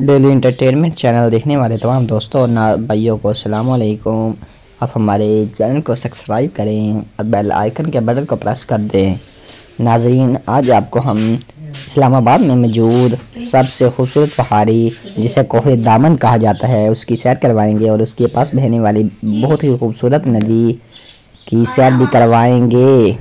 Daily entertainment channel देखने वाले तमाम दोस्तों और ना भाइयों को अस्सलाम आप हमारे चैनल को सब्सक्राइब करें और बेल आइकन के बटन को प्रेस कर दें। नाजरीन, आज आपको हम इस्लामाबाद में मौजूद सबसे खूबसूरत पहाड़ी, जिसे कोहे दामन कहा जाता है, उसकी सैर करवाएँगे और उसके पास बहने वाली बहुत ही खूबसूरत नदी की सैर भी करवाएँगे।